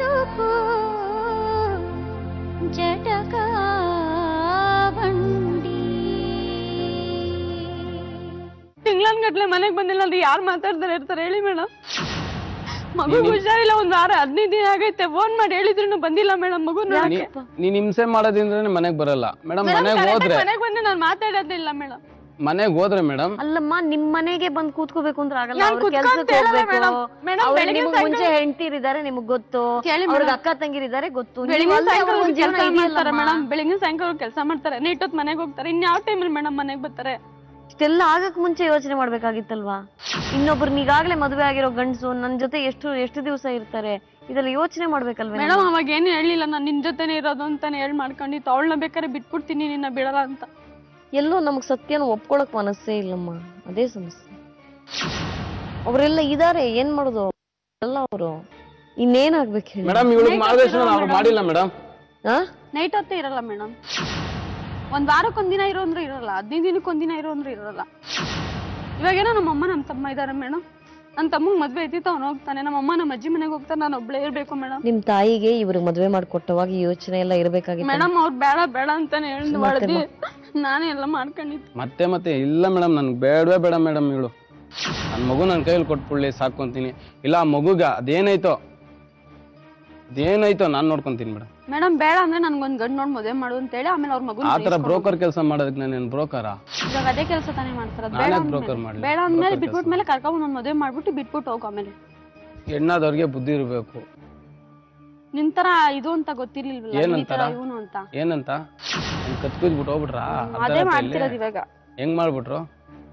ಬದುಕು ಜಟಕ ಬಂಡಿ ತಿಂಗ್ಳನ್ಗಟ್ಲೆ ಮನೆಗ್ ಬಂದಿಲ್ಲ ಅಂದ್ರೆ ಯಾರು ಮಾತಾಡ್ತಾರೆ ಇರ್ತಾರೆ ಹೇಳಿ ಮೇಡಮ್ ಮಗು ಹುಷಾರಿಲ್ಲ ಒಂದ್ ವಾರ ಹದಿನೈದು ದಿನ ಆಗೈತೆ. ಫೋನ್ ಮಾಡಿ ಹೇಳಿದ್ರು ಬಂದಿಲ್ಲ ಮೇಡಮ್ ಮಗು ನೀ- ನೀನ್ ಹಿಂಸೆ ಮಾಡೋದಿಂದ್ರೆ ಮನೆಗ್ ಬರಲ್ಲ. ಮೇಡಮ್ ಮನೆಗ್ ಹೋದ್ರೆ ಮನೆಗ್ ಬಂದ್ರೆ ನಾನು ಮಾತಾಡೋದಿಲ್ಲ ಮೇಡಮ್ ಮನೆಗ್ ಹೋದ್ರೆ ಮೇಡಮ್ ಅಲ್ಲಮ್ಮ ನಿಮ್ ಮನೆಗೆ ಬಂದ್ ಕೂತ್ಕೋಬೇಕು ಅಂದ್ರೆ ಆಗಲ್ಲ. ನಾನ್ ಅವ್ರ ಕುತ್ಕೊಂತ ಹೋಗ್ಬೇಕು. ಬೆಳಗ್ಗೆ ನಿಮ್ಗ್ ಸಾಯಂಕಾಲ- ಮುಂಚೆ ಹೆಂಡತಿರಿದ್ದಾರೆ ನಿಮಗ್ ಗೊತ್ತು. ಕೇಳಿ ಅವ್ರಿಗೆ ಮೇಡಮ್. ಅಕ್ಕ ತಂಗಿರಿದ್ದಾರೆ ಗೊತ್ತು. ನೀವು ಬೆಳಿಗ್ಗೆ ಅಲ್ಲೇ ಸಾಯಂಕಾಲ ಅವ್ರ ಜೀವನ ಕೆಲಸ ಮಾಡ್ತಾರೆ. ಮೇಡಮ್. ಮನೆಗೆ ಸಾಯಂಕಾಲ ಕೆಲಸ ಮಾಡ್ತಾರೆ. ನೀಟೊತ್ ಮನೆಗ್ ಹೋಗ್ತಾರೆ. ಇನ್ಯಾವ ಟೈಮಲ್ಲಿ ಮೇಡಮ್ ಮನೆಗ್ ಬರ್ತಾರೆ? ಇಷ್ಟೆಲ್ಲ ಆಗಕ್ ಮುಂಚೆ ಯೋಚನೆ ಮಾಡ್ಬೇಕಾಗಿತ್ತಲ್ವಾ? ಇನ್ನೊಬ್ರನ್ನ ಈಗಾಗ್ಲೇ ಮದುವೆ ಆಗಿರೋ ಗಂಡಸು ನನ್ ಜೊತೆ ಎಷ್ಟು ಎಷ್ಟು ದಿವಸ ಇರ್ತಾರೆ? ಇದೆಲ್ಲ ಯೋಚನೆ ಮಾಡ್ಬೇಕಲ್ವ ಮೇಡಮ್ ಅವಾಗ ಏನು ಹೇಳಿಲ್ಲ. ನಾನು ನಿನ್ ಜೊತೆನೆ ಇರೋದು ಅಂತಾನೆ ಹೇಳ್ ಮಾಡ್ಕೊಂಡಿತ್ತು ಅವಳನ್ನ ಬೇಕಾದ್ರೆ ಬಿಟ್ಬಿಡ್ತೀನಿ ನಿನ್ನ ಬಿಡಲ್ಲ ಅಂತ. ಎಲ್ಲೋ ನಮಗ್ ಸತ್ಯನ ಒಪ್ಕೊಳಕ್ ಮನಸ್ಸೇ ಇಲ್ಲಮ್ಮ. ಅದೇ ಸಮಸ್ಯೆ. ಅವರೆಲ್ಲ ಇದಾರೆ ಏನ್ ಮಾಡೋದು? ಎಲ್ಲ ಅವರು. ಇನ್ನೇನಾಗ್ಬೇಕು ಹೇಳಿ? ಮೇಡಮ್ ಇವಳಿಗೆ ಮಾರ್ಗದರ್ಶನ ಅವ್ರು ಮಾಡಿಲ್ಲ ಮೇಡಮ್. ಆ? ನೈಟ್ ಹೊತ್ತೇ ಇರಲ್ಲ ಮೇಡಮ್. ಒಂದ್ ವಾರಕ್ಕೊಂದ್ ದಿನ ಇರೋ ಅಂದ್ರೆ ಇರಲ್ಲ. ಹದಿನೈದು ದಿನಕ್ಕೆ ಒಂದಿನ ಇರೋ ಅಂದ್ರೆ ಇರಲ್ಲ. ಇವಾಗೇನೋ ನಮ್ಮ ಅಮ್ಮ ನಮ್ಮ ತಮ್ಮ ಇದಾರೆ ಮೇಡಮ್. ನನ್ನ ತಮ್ಮಗ್ ಮದ್ವೆ ಐತಿತ್ತು ಅವ್ನು ಹೋಗ್ತಾನೆ ನಮ್ಮ ಅಮ್ಮ ನಮ್ಮ ಅಜ್ಜಿ ಮನೆಗೆ ಹೋಗ್ತಾನೆ ನಾನು ಒಬ್ಳೇ ಇರ್ಬೇಕು ಮೇಡಮ್ ನಿಮ್ ತಾಯಿಗೆ ಇವ್ರಿಗೆ ಮದ್ವೆ ಮಾಡ್ಕೊಟ್ಟವಾಗ ಈ ಯೋಚನೆ ಎಲ್ಲ ಇರ್ಬೇಕಾಗಿತ್ತು. ಮೇಡಮ್ ಅವ್ರು ಬೇಡ ಬೇಡ ಅಂತಾನೆ ಹೇಳಿ ಹೊಡೆದಿ ನಾನೇ ಎಲ್ಲ ಮಾಡ್ಕೊಂಡಿದ್ದೆ ಮತ್ತೆ ಮತ್ತೆ ಇಲ್ಲ ಮೇಡಮ್ ನನ್ಗೆ ಬೇಡವೇ ಬೇಡ ಮೇಡಮ್ ಇವಳು. ನನ್ನ ಮಗು ನನ್ ಕೈಯಲ್ಲಿ ಕೊಟ್ಬಿಡ್ಲಿ ಸಾಕೊಂತೀನಿ ಇಲ್ಲ ಆ ಮಗುಗ ಅದೇನಾಯ್ತೋ ಅದೇನಾಯ್ತೋ ನಾನು ನೋಡ್ಕೊಂತೀನಿ ಮೇಡಮ್ ಮೇಡಮ್ ಬೇಡ ಅಂದ್ರೆ ನನ್ಗೊಂದ್ ಗಂಡ್ ನೋಡ್ ಮದುವೆ ಮಾಡು ಅಂತ ಹೇಳಿ ಆಮೇಲೆ ಅವ್ರ ಮಗು ಆ ಥರ ಬ್ರೋಕರ್ ಕೆಲಸ ಮಾಡೋದಕ್ಕೆ ನಾನೇನು ಬ್ರೋಕರಾ? ಇವಾಗ ಅದೇ ಕೆಲಸ ತಾನೇ ಮಾಡ್ತಾರ ಬೇಡ broker ಅಂದ್ಮೇಲೆ- ಮಾಡ್ಲಿ? ಬೇಡ ಅಂದ್ಮೇಲೆ ಬಿಟ್ಬಿಟ್ ಮೇಲೆ ಕರ್ಕೊಂಡ್ ಒಂದ್ ಮದುವೆ ಮಾಡ್ಬಿಟ್ಟು ಬಿಟ್ಬಿಟ್ಟು ಹೋಗು ಆಮೇಲೆ. ಹೆಣ್ಣಾದವ್ರಿಗೆ ಬುದ್ಧಿ ಇರಬೇಕು. ನಿನ್ ತರ ಇದು ಅಂತ ಗೊತ್ತಿರ್ಲಿಲ್ವಲ್ಲ ಈ ತರ ಏನಂತಾರ? ಇವನು ಅಂತ. ಏನಂತ? ಕತ್ಕೂದ್ಬಿಟ್ಟು ಹೋಗ್ಬಿಟ್ರಾ? ಅದೇ ಮಾಡ್ತಿರೋದು ಇವಾಗ. ಹೆಂಗ್ ಮಾಡ್ಬಿಟ್ರು?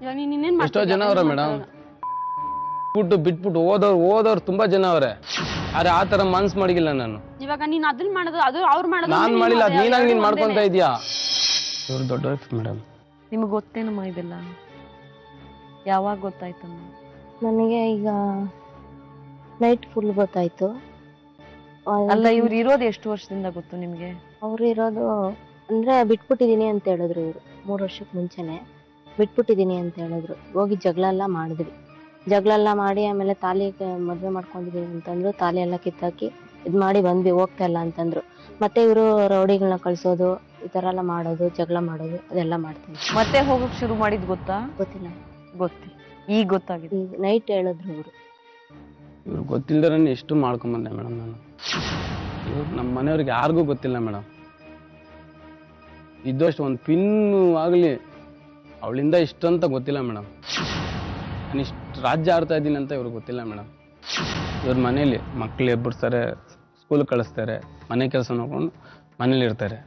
ಇವಾಗ ನೀನ್ ಇನ್ನೇನ್ ಎಷ್ಟೋ ಮಾಡ್ತಿದ್ಯಾ? ಜನ ಅವ್ರ ಮೇಡಮ್ ಬಿಟ್ಬಿಟ್ಟು ಓದೋರು ಓದೋರು ತುಂಬಾ ಜನ ಅವ್ರೆ ಆದ್ರೆ ಆ ತರ ಮನ್ಸ್ ಮಾಡಿಲ್ಲ ನಾನು. ಇವಾಗ ನೀನ್ ಅದನ್ನ ಮಾಡೋದು ಅದು ಅವ್ರು ಮಾಡೋದು ನಾನ್ ನೀನ್ ಮಾಡಿಲ್ಲ ಅದ್ ಮಾಡೋದು ನೀನಾಗಿ ನೀನ್ ಎರಡು ಮಾಡ್ಕೊಂತ ಒಂದೇನೆ. ಇದೀಯಾ? ಇವ್ರು ದೊಡ್ಡ ಮೇಡಮ್ ನಿಮ್ಗೆ ಗೊತ್ತೇನಮ್ಮ ಇದೆಲ್ಲ? ಯಾವಾಗ ಗೊತ್ತಾಯ್ತಮ್ಮ ನನಗೆ ಈಗ ನೈಟ್ ಫುಲ್ ಗೊತ್ತಾಯ್ತು. ಅಲ್ಲ ಇವ್ರು ಇರೋದು ಎಷ್ಟು ವರ್ಷದಿಂದ ಗೊತ್ತು ನಿಮ್ಗೆ? ಅವ್ರು ಇರೋದು ಅಂದ್ರೆ ಬಿಟ್ಬಿಟ್ಟಿದೀನಿ ಅಂತ ಹೇಳಿದ್ರು ಇವ್ರು ಮೂರು ವರ್ಷಕ್ಕೆ ಮುಂಚೆನೆ. ಬಿಟ್ಬಿಟ್ಟಿದೀನಿ ಅಂತ ಹೇಳಿದ್ರು. ಹೋಗಿ ಜಗಳ ಎಲ್ಲ ಮಾಡಿದ್ವಿ. ಜಗಳ ಎಲ್ಲ ಮಾಡಿ ಆಮೇಲೆ ತಾಲಿ ಮದುವೆ ಮಾಡ್ಕೊಂಡಿದೀನಿ ಅಂತಂದ್ರು ತಾಲಿ ಎಲ್ಲ ಕಿತ್ತಾಕಿ ಇದ್ ಮಾಡಿ ಬಂದ್ವಿ ಹೋಗ್ತಾ ಇಲ್ಲ ಅಂತಂದ್ರು. ಮತ್ತೆ ಇವರು ರೌಡಿಗಳನ್ನ ಕಳ್ಸೋದು ಈ ತರ ಎಲ್ಲ ಮಾಡೋದು ಜಗಳ ಮಾಡೋದು ಅದೆಲ್ಲ ಮಾಡ್ತೀನಿ ಮತ್ತೆ ಹೋಗಕ್ ಶುರು ಮಾಡಿದ್ ಗೊತ್ತಾ? ಗೊತ್ತಿಲ್ಲ. ಗೊತ್ತಿಲ್ಲ ಈಗ ಗೊತ್ತಾಗಿದೆ. ಈಗ ನೈಟ್ ಹೇಳಿದ್ರು ಇವರು. ಇವ್ರು ಗೊತ್ತಿಲ್ದರೆ ಎಷ್ಟು ಮಾಡ್ಕೊಂಬಂದೆ ಮೇಡಮ್ ನಾನು. ಇವ್ರು ನಮ್ಮ ಮನೆಯವ್ರಿಗೆ ಯಾರಿಗೂ ಗೊತ್ತಿಲ್ಲ ಮೇಡಮ್ ಇದ್ದಷ್ಟು ಒಂದು ಪಿನ್ನು ಆಗಲಿ ಅವಳಿಂದ ಇಷ್ಟಂತ ಗೊತ್ತಿಲ್ಲ ಮೇಡಮ್ ನಾನು ಇಷ್ಟು ರಾಜ್ಯ ಆಡ್ತಾ ಇದ್ದೀನಿ ಅಂತ ಇವ್ರಿಗೆ ಗೊತ್ತಿಲ್ಲ ಮೇಡಮ್. ಇವ್ರ ಮನೇಲಿ ಮಕ್ಳು ಎಬ್ಬರ್ಸ್ತಾರೆ ಸ್ಕೂಲ್ ಕಳಿಸ್ತಾರೆ ಮನೆ ಕೆಲಸ ನೋಡ್ಕೊಂಡು ಮನೇಲಿ ಇರ್ತಾರೆ.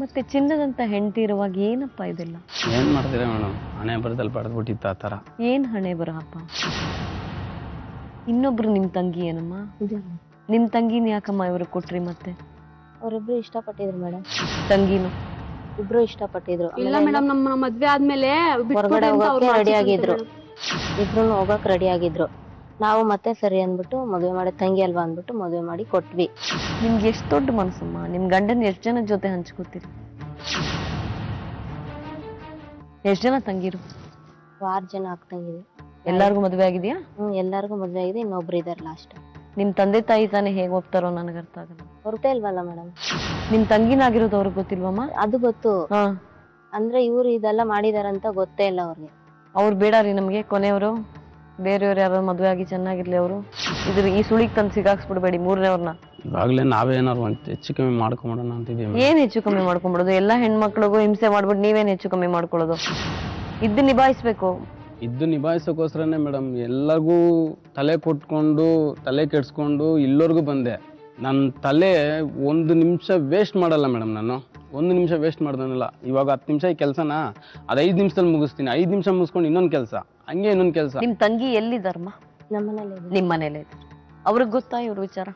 ಮತ್ತೆ ಚಿನ್ನದಂತ ಹೆಂಡತಿ ಇರುವಾಗ ಏನಪ್ಪ ಇದೆಲ್ಲ? ಏನು ಮಾಡ್ತೀರಾ ಮೇಡಮ್? ಹಣೆ ಬರದಲ್ಲಿ ಪಡೆದ್ಬಿಟ್ಟಿತ್ತು ಆ ತರ ಏನ್ ಹಣೆ ಬರಪ್ಪ ಇನ್ನೊಬ್ರು ನಿಮ್ ತಂಗಿ ಏನಮ್ಮ? ನಿಮ್ ತಂಗಿನ ಯಾಕಮ್ಮ ಇವ್ರಿಗೆ ಕೊಟ್ರಿ ಮತ್ತೆ? ಅವರಿಬ್ರು ಇಷ್ಟಪಟ್ಟಿದ್ರು ಮೇಡಮ್ ತಂಗಿನು? ಇಬ್ರು ಇಷ್ಟಪಟ್ಟಿದ್ರು. ಇಲ್ಲ ಮೇಡಮ್ ನಮ್ಮ ಮದ್ವೆ ಆದ್ಮೇಲೆ ಹೊರಗಡೆ ಹೋಗಕ್ಕೆ ರೆಡಿ ಆಗಿದ್ರು. ಇಬ್ರು ಹೋಗಕ್ ರೆಡಿ ಆಗಿದ್ರು. ನಾವು ಮತ್ತೆ ಸರಿ ಅಂದ್ಬಿಟ್ಟು ಮದುವೆ ಮಾಡಿ ತಂಗಿ ಅಲ್ವಾ ಅಂದ್ಬಿಟ್ಟು ಮದುವೆ ಮಾಡಿ ಕೊಟ್ವಿ. ನಿಮ್ಗೆ ಎಷ್ಟ್ ದೊಡ್ಡ ಮನಸ್ಸಮ್ಮ? ನಿಮ್ ಗಂಡನ್ ಎಷ್ಟ್ ಜನ ಜೊತೆ ಹಂಚ್ಕೋತೀರಿ? ಎಷ್ಟ್ ಜನ ತಂಗಿರು? ಆರ್ ಜನ ಆಗ್ತಂಗಿದೆ ಎಲ್ಲಾರ್ಗು ಮದ್ವೆ ಆಗಿದ್ಯಾ? ಹ್ಮ್ ಎಲ್ಲಾರ್ಗು ಮದ್ವೆ ಆಗಿದೆ ಇನ್ನೊಬ್ರು ಇದಾರೆ ಲಾಸ್ಟ್ ನಿಮ್ ತಂದೆ ತಾಯಿ ತಾನೇ ಹೇಗ್ ಹೋಗ್ತಾರೋ ನನಗೆ ಅರ್ಥ ಆಗಲ್ಲ. ಹೊರತೇ ಇಲ್ವಲ್ಲ ಮೇಡಮ್ ನಿಮ್ ತಂಗಿನಾಗಿರೋದು ಅವ್ರಿಗೆ ಗೊತ್ತಿಲ್ವಮ್ಮ? ಅದು ಗೊತ್ತು. ಹಾ. ಅಂದ್ರೆ ಇವ್ರು ಇದೆಲ್ಲ ಮಾಡಿದಾರಂತ ಗೊತ್ತೇ ಇಲ್ಲ ಅವ್ರಿಗೆ. ಅವ್ರು ಬೇಡ ರೀ ನಮಗೆ ಕೊನೆಯವರು. ಬೇರೆಯವ್ರು ಯಾರು ಮದುವೆ ಆಗಿ ಚೆನ್ನಾಗಿರ್ಲಿ ಅವರು. ಇದ್ರ ಈ ಸುಳಿಗ್ ತಂದು ಸಿಗಾಕ್ಸ್ಬಿಡ್ಬೇಡಿ ಮೂರನೇವ್ರನ್ನ ಈಗಾಗಲೇ ನಾವೇನಾರು ಅಂತ ಹೆಚ್ಚು ಕಮ್ಮಿ ಮಾಡ್ಕೊಂಬಿಡೋಣ ಅಂತಿದ್ದೀವಿ. ಏನು ಹೆಚ್ಚು ಕಮ್ಮಿ ಮಾಡ್ಕೊಂಬಿಡೋದು? ಎಲ್ಲಾ ಹೆಣ್ಮಕ್ಳಿಗೂ ಹಿಂಸೆ ಮಾಡ್ಬಿಟ್ಟು ನೀವೇನ್ ಹೆಚ್ಚು ಕಮ್ಮಿ ಮಾಡ್ಕೊಳ್ಳೋದು? ಇದ್ದು ನಿಭಾಯಿಸ್ಬೇಕು. ಇದ್ದು ನಿಭಾಯಿಸೋಕ್ಕೋಸ್ಕರನೇ ಮೇಡಮ್ ಎಲ್ಲರಿಗೂ ತಲೆ ಕೊಟ್ಕೊಂಡು ತಲೆ ಕೆಡ್ಸ್ಕೊಂಡು ಇಲ್ಲೋರ್ಗೂ ಬಂದೆ. ನನ್ನ ತಲೆ ಒಂದು ನಿಮಿಷ ವೇಸ್ಟ್ ಮಾಡಲ್ಲ ಮೇಡಮ್ ನಾನು. ಒಂದು ನಿಮಿಷ ವೇಸ್ಟ್ ಮಾಡ್ದನಲ್ಲ ಇವಾಗ ಹತ್ತು ನಿಮಿಷ ಈ ಕೆಲಸನ? ಅದು ಐದು ನಿಮಿಷದಲ್ಲಿ ಮುಗಿಸ್ತೀನಿ. ಐದು ನಿಮಿಷ ಮುಗಿಸ್ಕೊಂಡು ಇನ್ನೊಂದು ಕೆಲಸ. ಹಂಗೆ ಇನ್ನೊಂದು ಕೆಲಸ. ನಿಮ್ಮ ತಂಗಿ ಎಲ್ಲಿದಾರಮ್ಮ ನಮ್ಮನೇಲಿ ನಿಮ್ ಮನೇಲೆ ಅವ್ರಿಗೆ ಗೊತ್ತಾ ಇವ್ರ ವಿಚಾರ?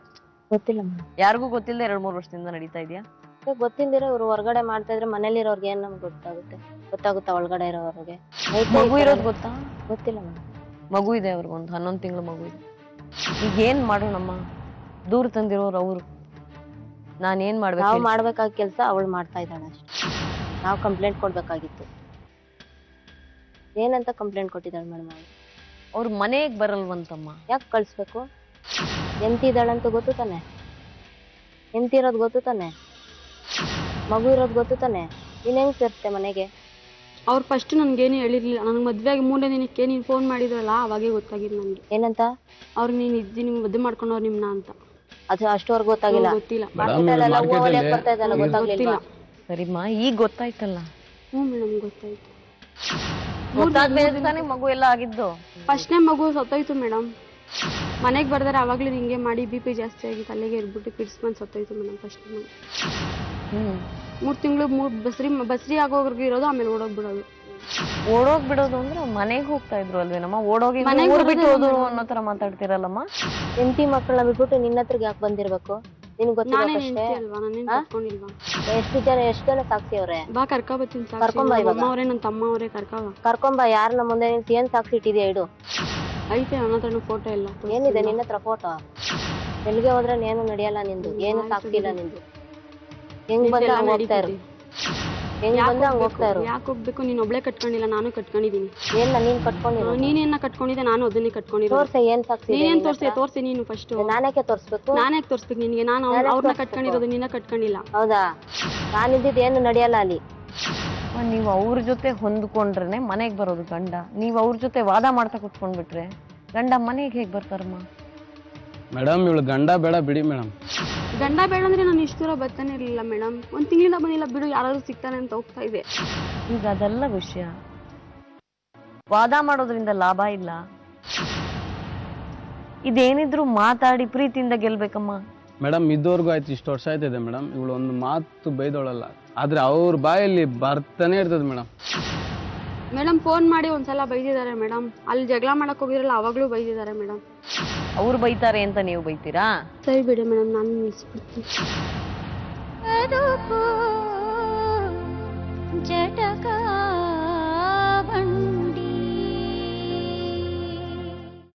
ಗೊತ್ತಿಲ್ಲ ಮೇಡಮ್. ಯಾರಿಗೂ ಗೊತ್ತಿಲ್ಲದೆ ಎರಡ್ ಮೂರು ವರ್ಷದಿಂದ ನಡೀತಾ ಇದೆಯಾ? ಗೊತ್ತಿಲ್ದಿರ ಇವ್ರು ಹೊರಗಡೆ ಮಾಡ್ತಾ ಇದ್ರೆ ಮನೇಲಿರೋರ್ಗೆ ಏನ್ ನಮ್ಗೆ ಗೊತ್ತಾಗುತ್ತೆ? ಗೊತ್ತಾಗುತ್ತಾ ಒಳಗಡೆ ಇರೋವ್ರಿಗೆ ಮಗು ಇರೋದು ಗೊತ್ತಾ? ಗೊತ್ತಿಲ್ಲ ಮೇಡಮ್. ಮಗು ಇದೆ ಅವ್ರಿಗೆ ಒಂದು ಹನ್ನೊಂದು ತಿಂಗಳು ಮಗು ಇದೆ. ಈಗ ಏನ್ ಮಾಡೋಣಮ್ಮ? ದೂರ ತಂದಿರೋರು ಅವರು. ನಾನ್ ಏನು ಮಾಡ್ಬೇಕು ನಾವು ಹೇಳಿ? ಮಾಡ್ಬೇಕಾದ ಕೆಲಸ ಅವಳು ಮಾಡ್ತಾ ಇದ್ದಾಳೆ ಅಷ್ಟೇ. ನಾವು ಕಂಪ್ಲೇಂಟ್ ಕೊಡ್ಬೇಕಾಗಿತ್ತು. ಏನಂತ ಕಂಪ್ಲೇಂಟ್ ಕೊಟ್ಟಿದ್ದಾಳೆ ಮೇಡಮ್ ಅವಳು? ಅವ್ರ ಮನೆಗ್ ಬರಲ್ವಂತಮ್ಮ. ಯಾಕೆ ಕಳ್ಸ್ಬೇಕು? ಎಂತಿದ್ದಾಳಂತ ಗೊತ್ತು ತಾನೆ? ಹೆಂಡತಿ ಇರೋದು ಗೊತ್ತು ತಾನೆ? ಮಗು ಇರೋದು ಗೊತ್ತು ತಾನೆ? ನೀನ್ ಹೆಂಗ್ ಸೇರ್ತೆ ಮನೆಗೆ? ಅವ್ರು ಫಸ್ಟ್ ನನ್ಗೇನು ಹೇಳಿರ್ಲಿಲ್ಲ. ನನಗೆ ಮದ್ವೆ ಆಗಿ ಮೂರನೇ ದಿನಕ್ಕೆ ನೀನು ಫೋನ್ ಮಾಡಿದ್ರಲ್ಲ ಅವಾಗೇ ಗೊತ್ತಾಗಿದ್ದು ನನಗೆ. ಏನಂತ? ಅವ್ರು ನೀನು ಇದ್ದಿ ನಿಮ್ಗೆ ಮದುವೆ ಮಾಡ್ಕೊಂಡವ್ರು ನಿಮ್ಮನ್ನ ಅಂತ. ಅದು ಅಷ್ಟವರೆಗೂ ಗೊತ್ತಾಗಿಲ್ಲ. ಗೊತ್ತಿಲ್ಲ. ಮಾರ್ಕೆಟಲ್ಲೆಲ್ಲ ಹೂವು ಹೊಲಿಯಕ್ ಬರ್ತಾ ಇದ್ದಲ್ಲ ಗೊತ್ತಾಗ್ಲಿಲ್ವಾ? ಸರಿಮ್ಮ ಈಗ ಗೊತ್ತಾಯ್ತಲ್ಲ? ಹ್ಞೂ ಮೇಡಮ್ ಗೊತ್ತಾಯ್ತು. ಗೊತ್ತಾದ್ಮೇಲೆ ತಾನೇ ಮಗು ಎಲ್ಲ ಆಗಿದ್ದು. ಫಸ್ಟ್ನೇ ಮಗು ಸತ್ತೋಯ್ತು ಮೇಡಮ್. ಮನೆಗೆ ಬರ್ದಾರೆ ಆವಾಗಲೇ ಹಿಂಗೆ ಮಾಡಿ ಬಿ ಪಿ ಜಾಸ್ತಿ ಆಗಿ ತಲೆಗೆ ಇರ್ಬಿಟ್ಟು ಕಿಡ್ಸ್ ಬಂದು ಸತ್ತೋಯ್ತು ಮೇಡಮ್ ಫಸ್ಟ್ ಮಗು. ಹ್ಮ್. ಮೂರು ತಿಂಗಳು ಮೂರು ಬಸ್ರಿ ಬಸ್ರಿ ಆಗೋವರೆಗೂ ಇರೋದು ಆಮೇಲೆ ಓಡೋಗ್ಬಿಡೋದು. ಓಡೋಗ್ ಬಿಡೋದು ಅಂದ್ರೆ ಮನೆಗ್ ಹೋಗ್ತಾ ಇದ್ರು ಅಲ್ವೇನಮ್ಮ ಓಡೋಗಿ ಮನೆಗ್ ಊರ್ ಬಿಟ್ಟು ಹೋದ್ರು ಅನ್ನೋ ತರ ಮಾತಾಡ್ತಿರಲ್ಲಮ್ಮ? ಹೆಂಡತಿ ಮಕ್ಕಳ ಬಿಟ್ಬಿಟ್ಟು ನಿನ್ನ ಹತ್ರಗೆ ಯಾಕೆ ಬಂದಿರ್ಬೇಕು? ನಿನ್ಗ್ ನಾನೇ ಗೊತ್ತಿರೋಕಷ್ಟೇ ಹೆಂಡತಿ ಅಲ್ವಾ? ನಾನೇನು ಕರ್ಕೊಂಡಿಲ್ವಾ? ಎಷ್ಟು ಜನ ಎಷ್ಟು ಜನ ಸಾಕ್ಷಿ ಅವ್ರೆ? ಬಾ ಕರ್ಕೊ ಬರ್ತೀನಿ ಕರ್ಕೊಂಡ್ ಬಾ ಇವಾಗ. ಅಮ್ಮ ಅವರೇ ನನ್ನ ತಮ್ಮ ಅವರೇ ಕರ್ಕೊ ಬಾ. ಕರ್ಕೊಂಬ ನಮ್ಮ ಮುಂದೆ ಏನ್ ಸಾಕ್ಷಿ ಇಟ್ಟಿದ್ಯಾ ಇಡು. ಐತೆ ನನ್ನ ಹತ್ರನೂ ಫೋಟೋ ಇಲ್ಲ. ಏನಿದೆ ನಿನ್ನ ಹತ್ರ ಫೋಟೋ ಎಲ್ಲಿಗೆ ಹೋದ್ರೆ ಏನು ನಡೆಯಲ್ಲ ನಿಂದು? ಏನು ಸಾಕ್ಷಿ ಇಲ್ಲ ನಿಂದು? ಹೆಂಗ್ ಬಂದ ಹಂಗ್ ಹೋಗ್ತಾ ಇರು. ಹೆಂಗ್ ಬಂದ ಹಂಗ್ ಹೋಗ್ತಾ ಇರು. ಯಾಕೆ ಹೋಗ್ಬೇಕು ನೀನ್ ಒಬ್ಳೆ ಕಟ್ಕೊಂಡಿಲ್ಲ ನಾನು ಕಟ್ಕೊಂಡಿದೀನಿ ಏನ ನೀನ್ ಕಟ್ಕೊಂಡಿರೋ ನೀನೇನ ಕಟ್ಕೊಂಡಿದ್ದೆ ನಾನು ಅದನ್ನೇ ಕಟ್ಕೊಂಡಿರೋ ತೋರ್ಸೆ ಏನ್ ಸಾಕ್ಷಿ ಇದೆ ನೀನೇನ್ ನಿನ್ನ ತೋರ್ಸಿ ತೋರ್ಸಿ ನೀನು ಫಸ್ಟ್ ನಾನೇಕೆ ತೋರ್ಸ್ಬೇಕು? ನಾನೇ ತೋರ್ಸ್ಬೇಕು ನಿನ್ಗೆ? ನಾನು ಅವ್ರನ್ನ ಕಟ್ಕೊಂಡಿರೋದು ನಿನ್ನ ಕಟ್ಕೊಂಡಿಲ್ಲ. ಹೌದಾ? ನಾನಿದ್ದಿದ್ ಏನು ನಡೆಯಲ್ಲ ಅಲ್ಲಿ? ನೀವು ಅವ್ರ ಜೊತೆ ಹೊಂದ್ಕೊಂಡ್ರೆ ಮನೆಗ್ ಬರೋದು ಗಂಡ. ನೀವ್ ಅವ್ರ ಜೊತೆ ವಾದ ಮಾಡ್ತಾ ಕುತ್ಕೊಂಡ್ಬಿಟ್ರೆ ಗಂಡ ಮನೆಗೆ ಹೇಗ್ ಬರ್ತಾರಮ್ಮ? ಮೇಡಮ್ ಇವಳು ಗಂಡ ಬೇಡ ಬಿಡಿ ಮೇಡಮ್. ಗಂಡ ಬೇಡ ಅಂದ್ರೆ ನಾನು ಇಷ್ಟು ದೂರ ಬರ್ತಾನೆ ಇರಲಿಲ್ಲ ಮೇಡಮ್ ಒಂದ್ ತಿಂಗಳಿಂದ ಬಂದಿಲ್ಲ ಬಿಡು ಯಾರಾದ್ರೂ ಸಿಗ್ತಾನೆ ಅಂತ ಹೋಗ್ತಾ ಇದೆ. ಈಗ ಅದೆಲ್ಲ ವಿಷಯ. ವಾದ ಮಾಡೋದ್ರಿಂದ ಲಾಭ ಇಲ್ಲ. ಇದೇನಿದ್ರು ಮಾತಾಡಿ ಪ್ರೀತಿಯಿಂದ ಗೆಲ್ಬೇಕಮ್ಮ. ಮೇಡಮ್ ಇದುವರೆಗೂ ಆಯ್ತು ಇಷ್ಟು ವರ್ಷ ಆಯ್ತದೆ ಮೇಡಮ್ ಇವಳು ಒಂದು ಮಾತು ಬೈದೋಳಲ್ಲ ಆದ್ರೆ ಅವ್ರ ಬಾಯಲ್ಲಿ ಬರ್ತಾನೆ ಇರ್ತದೆ ಮೇಡಮ್ ಮೇಡಮ್ ಫೋನ್ ಮಾಡಿ ಒಂದ್ಸಲ ಬೈದಿದ್ದಾರೆ ಮೇಡಮ್ ಅಲ್ಲಿ ಜಗಳ ಮಾಡಕ್ ಹೋಗಿದ್ರಲ್ಲ ಅವಾಗ್ಲೂ ಬೈದಿದ್ದಾರೆ ಮೇಡಮ್ ಅವ್ರು ಬೈತಾರೆ ಅಂತ ನೀವು ಬೈತೀರಾ? ಸರಿ ಬಿಡಿ ಮೇಡಮ್ ನಾನು ನಿಲ್ಸ್ಬಿಡ್ತೀನಿ